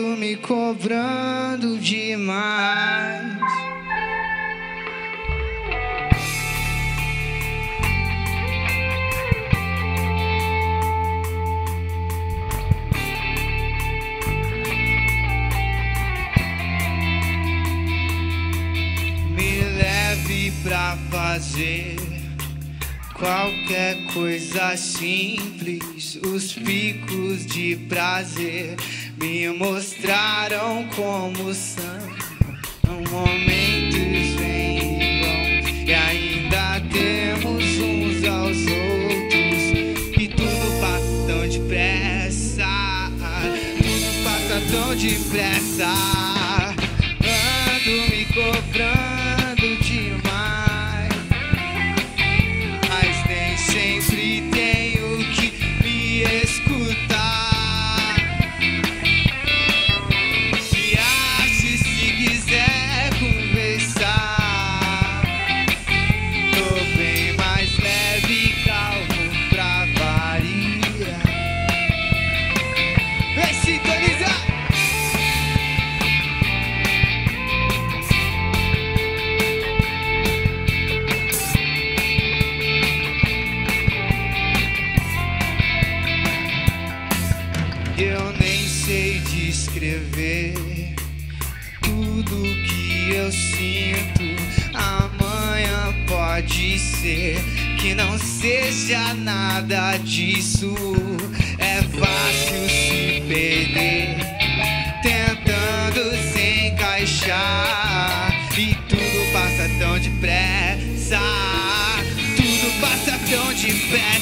Me cobrando demais. Me leve pra fazer qualquer coisa simples. Os picos de prazer me mostraram como são. Momentos vêm e vão, e ainda temos uns aos outros. E tudo passa tão depressa, tudo passa tão depressa. Eu nem sei descrever tudo que eu sinto. Amanhã pode ser que não seja nada disso. É fácil se perder tentando se encaixar e tudo passa tão depressa. Tudo passa tão depressa.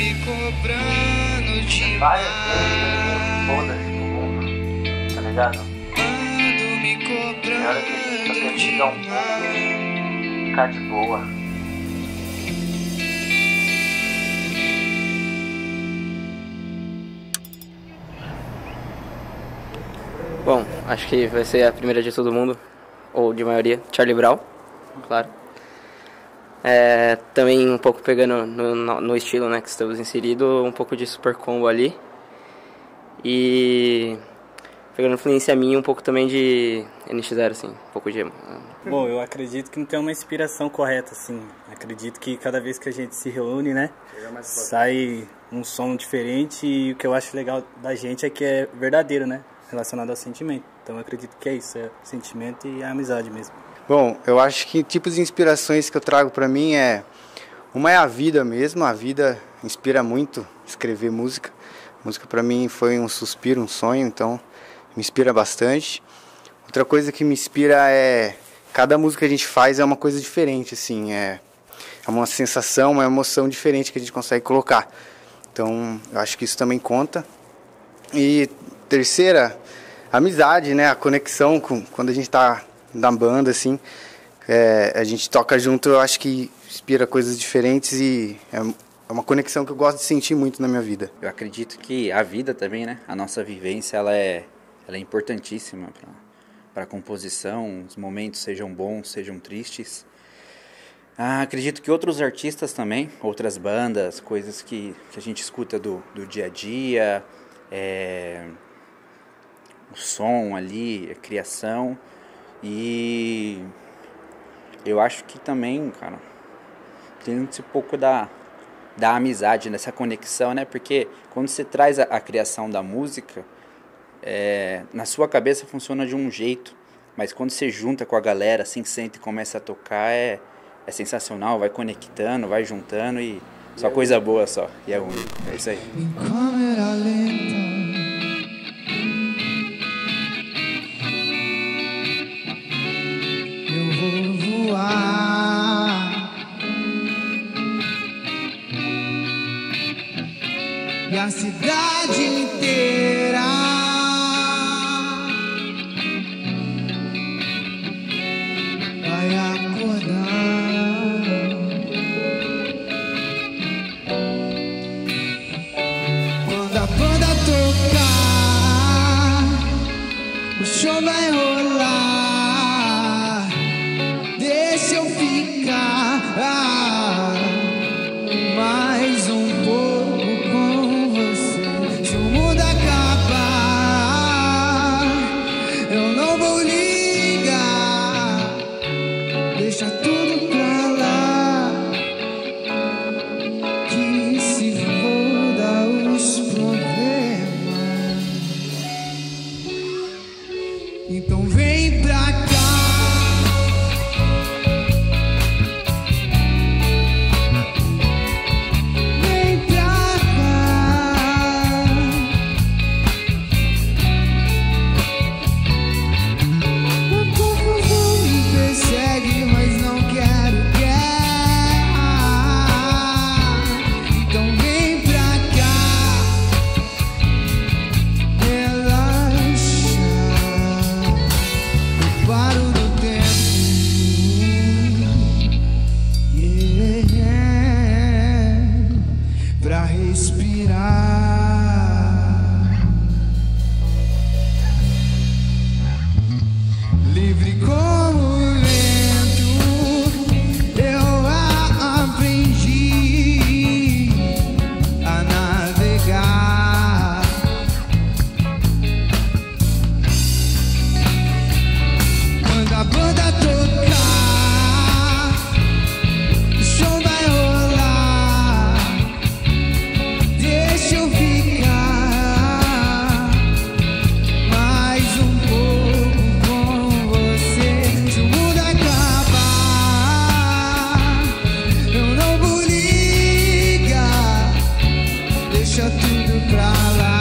Me cobrando várias vezes foda-se mundo, tá ligado? Ando me Tem hora que a gente só quer ficar um pouco ficar de boa. Bom, acho que vai ser a primeira de todo mundo, ou de maioria, Charlie Brown, claro. É, também um pouco pegando no, no- no estilo né, que estamos inserido, um pouco de Super Combo ali. E pegando influência minha, um pouco também de NX0, assim, um pouco de... Bom, eu acredito que não tem uma inspiração correta, assim. Acredito que cada vez que a gente se reúne, né, sai um som diferente e o que eu acho legal da gente é que é verdadeiro, né, relacionado ao sentimento. Então eu acredito que é isso, é sentimento e a amizade mesmo. Bom, eu acho que tipos de inspirações que eu trago pra mim é uma é a vida mesmo, a vida inspira muito escrever música. Música pra mim foi um suspiro, um sonho, então me inspira bastante. Outra coisa que me inspira é cada música que a gente faz é uma coisa diferente, assim, é é uma sensação, uma emoção diferente que a gente consegue colocar. Então, eu acho que isso também conta. E terceira, a amizade, né? A conexão com quando a gente tá na banda, assim. é, a gente toca junto, eu acho que inspira coisas diferentes e é, é uma conexão que eu gosto de sentir muito na minha vida. Eu acredito que a vida também, né? A nossa vivência, ela é, ela é importantíssima para a composição. Os momentos sejam bons, sejam tristes. Ah, acredito que outros artistas também, outras bandas, coisas que, que a gente escuta do, do dia a dia, é, o som ali, a criação. E eu acho que também, cara, tem um pouco da, da amizade, nessa conexão, né? Porque quando você traz a, a criação da música, é, na sua cabeça funciona de um jeito, mas quando você junta com a galera, assim, sente e começa a tocar, é é sensacional, vai conectando, vai juntando e só coisa boa só. E é único. É isso aí. Em câmera lenta. A cidade inteira. vai acordar. Quando a banda tocar, o show vai rolar. Então vem. deixa tudo pra lá.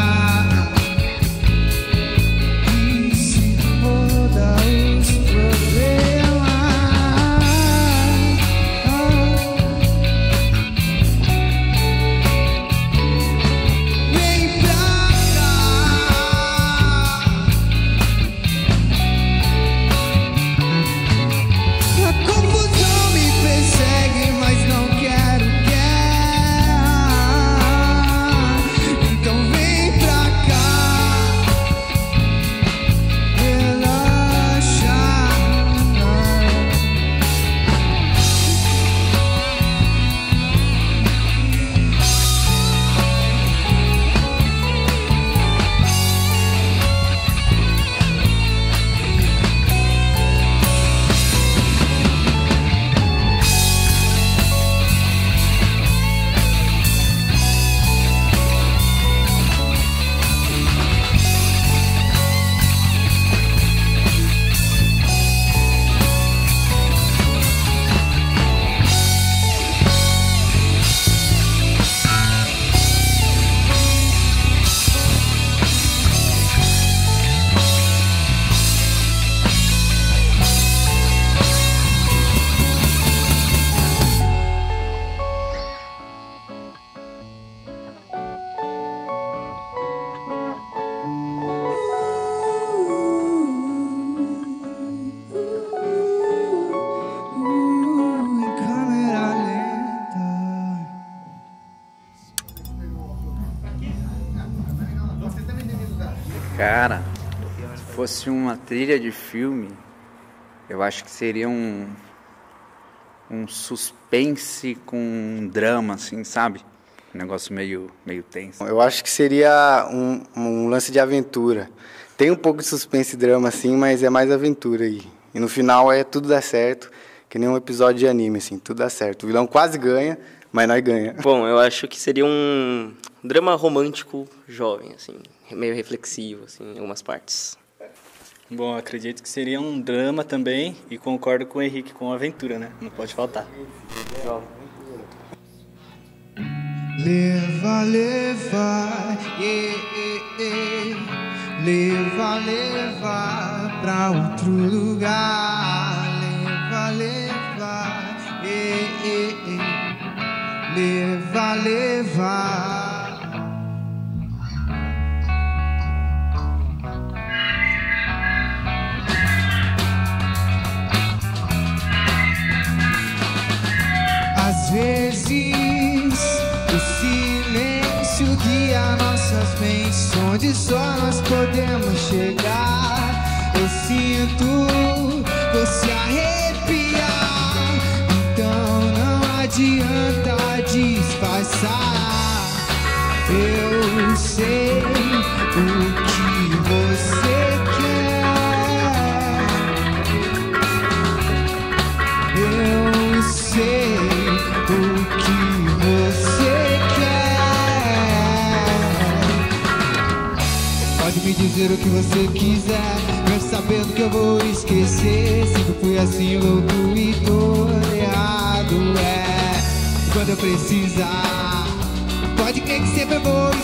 Fosse uma trilha de filme, eu acho que seria um um suspense com um drama, assim, sabe? Um negócio meio, meio tenso. Eu acho que seria um, um lance de aventura. Tem um pouco de suspense e drama, assim, mas é mais aventura aí. E no final é tudo dá certo, que nem um episódio de anime, assim, tudo dá certo. O vilão quase ganha, mas nós ganha. Bom, eu acho que seria um drama romântico jovem, assim, meio reflexivo, assim, em algumas partes. Bom, acredito que seria um drama também e concordo com o Henrique com aventura, né? Não pode faltar. Leva, leva, yeah, yeah, yeah. leva, leva pra outro lugar. Leva, leva, yeah, yeah, yeah. leva, leva. Vezes o silêncio guia nossas mentes, onde só nós podemos chegar. Eu sinto você arrepiar, então não adianta disfarçar. Eu sei o que você quiser, mesmo sabendo que eu vou esquecer. Sempre fui assim louco e todo errado, é. Quando eu precisar, pode crer que sempre vou